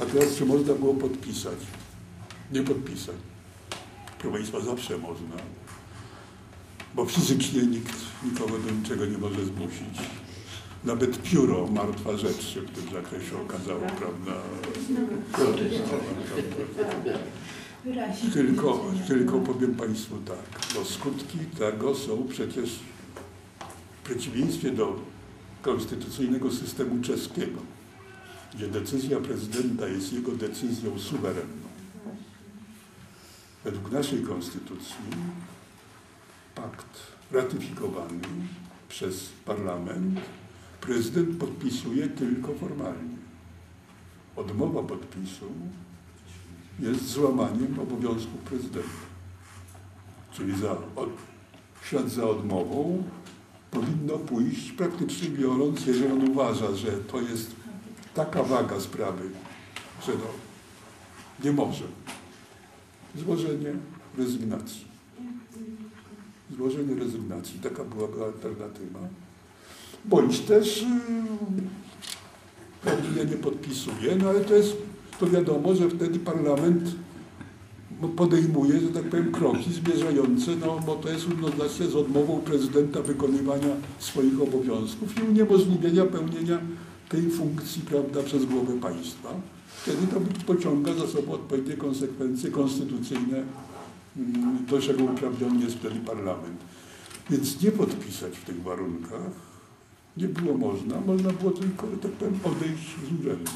A teraz czy można było podpisać? Nie podpisać. Proszę Państwa, zawsze można. Bo fizycznie nikt nikogo do niczego nie może zmusić. Nawet pióro, martwa rzecz się w tym zakresie okazało, prawda? Tylko, tylko powiem Państwu tak, bo skutki tego są przecież w przeciwieństwie do konstytucyjnego systemu czeskiego, gdzie decyzja prezydenta jest jego decyzją suwerenną. Według naszej konstytucji pakt ratyfikowany przez parlament prezydent podpisuje tylko formalnie. Odmowa podpisu jest złamaniem obowiązków prezydenta. Czyli za, od, ślad za odmową powinno pójść, praktycznie biorąc, jeżeli on uważa, że to jest taka waga sprawy, że no, nie może. Złożenie rezygnacji. Złożenie rezygnacji. Taka byłaby alternatywa. Bądź też yy, ja nie podpisuję, no ale to jest, to wiadomo, że wtedy parlament podejmuje, że tak powiem, kroki zmierzające, no bo to jest równoznaczne z odmową prezydenta wykonywania swoich obowiązków i uniemożliwienia pełnienia tej funkcji, prawda, przez głowę państwa. Wtedy to pociąga za sobą odpowiednie konsekwencje konstytucyjne, mm, do czego uprawniony jest wtedy parlament. Więc nie podpisać w tych warunkach nie było można, można było tylko, tak powiem, odejść z urzędu.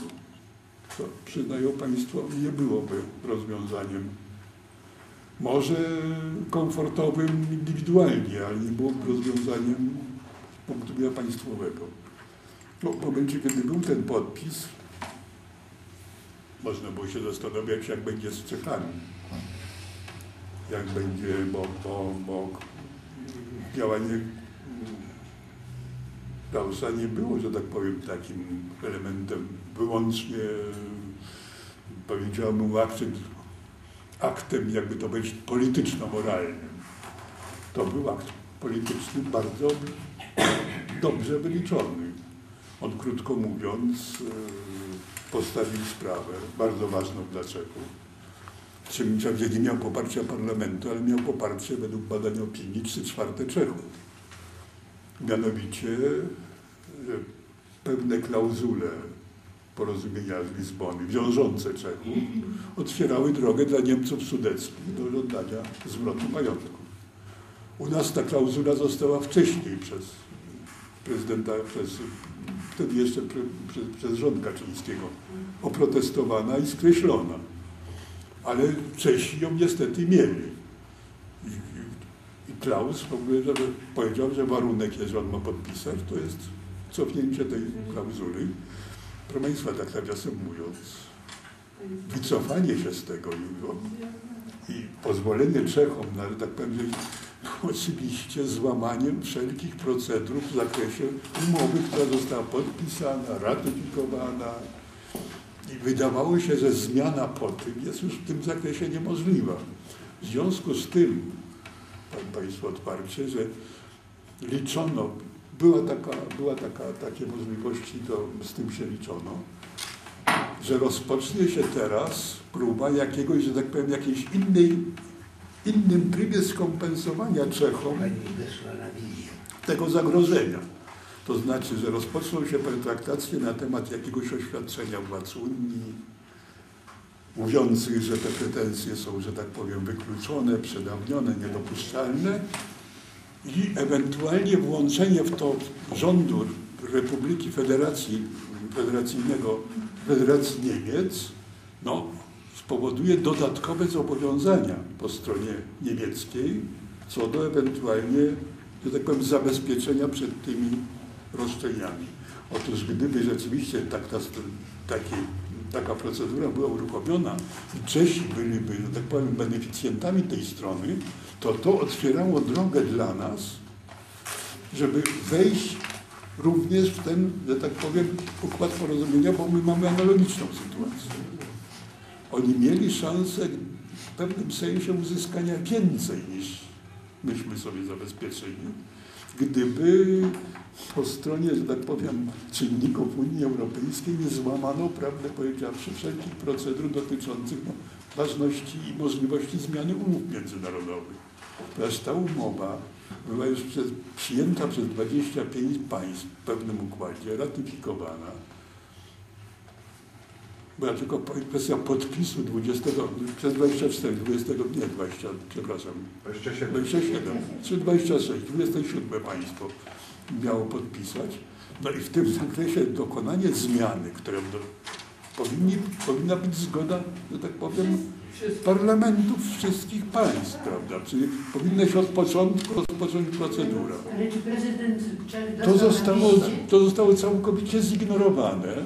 To przyznają Państwo, nie byłoby rozwiązaniem może komfortowym indywidualnie, ale nie byłoby rozwiązaniem z punktu widzenia państwowego. No, w momencie, kiedy był ten podpis, można było się zastanawiać, jak będzie z Czechami. Jak będzie, bo, bo, bo działanie Klausa nie było, że tak powiem, takim elementem wyłącznie, powiedziałbym, aktem, aktem jakby to powiedzieć, polityczno-moralnym. To był akt polityczny bardzo dobrze wyliczony. On, krótko mówiąc, postawił sprawę bardzo ważną dla Czechów. Czym wprawdzie nie miał poparcia parlamentu, ale miał poparcie według badań opinii 3 czwarte Czechów. Mianowicie pewne klauzule porozumienia z Lizbony, wiążące Czechów, otwierały drogę dla Niemców sudeckich do żądania zwrotu majątku. U nas ta klauzula została wcześniej przez prezydenta, przez, wtedy jeszcze przez, przez rząd Kaczyńskiego oprotestowana i skreślona. Ale Czesi ją niestety mieli. I, i, i Klaus w ogóle że powiedział, że warunek, jeżeli on ma podpisać, to jest cofnięcie tej klauzuli. Proszę Państwa, tak nawiasem mówiąc, wycofanie się z tego i, i pozwolenie Czechom na, że tak powiem, oczywiście złamaniem wszelkich procedur w zakresie umowy, która została podpisana, ratyfikowana i wydawało się, że zmiana po tym jest już w tym zakresie niemożliwa. W związku z tym, Pan Państwo otwarcie, że liczono, była taka, była taka, takie możliwości, to z tym się liczono, że rozpocznie się teraz próba jakiegoś, że tak powiem, jakiejś innej innym trybie skompensowania Czechom tego zagrożenia. To znaczy, że rozpoczną się pertraktacje na temat jakiegoś oświadczenia władz Unii, mówiących, że te pretensje są, że tak powiem, wykluczone, przedawnione, niedopuszczalne i ewentualnie włączenie w to rządu Republiki Federacji Federacyjnego, Federacji Niemiec, no, spowoduje dodatkowe zobowiązania po stronie niemieckiej co do ewentualnie, że tak powiem, zabezpieczenia przed tymi roszczeniami. Otóż gdyby rzeczywiście tak, ta, taki, taka procedura była uruchomiona i Czesi byliby, że tak powiem, beneficjentami tej strony, to to otwierało drogę dla nas, żeby wejść również w ten, że tak powiem, układ porozumienia, bo my mamy analogiczną sytuację. Oni mieli szansę w pewnym sensie uzyskania więcej niż myśmy sobie zabezpieczyli. gdyby po stronie, że tak powiem, czynników Unii Europejskiej nie złamano, prawdę powiedziawszy, wszelkich procedur dotyczących no, ważności i możliwości zmiany umów międzynarodowych. Ponieważ ta umowa była już przez, przyjęta przez 25 państw w pewnym układzie, ratyfikowana. Była tylko kwestia podpisu 20, przez 24, 20, nie 20, przepraszam, 27. 27 czy 26, 27 państwo miało podpisać. No i w tym zakresie dokonanie zmiany, którą do, powinni, powinna być zgoda, że tak powiem, parlamentów wszystkich państw, prawda? Czyli powinna się od początku rozpocząć procedura. Ale czy prezydent Czech To zostało, to zostało całkowicie zignorowane.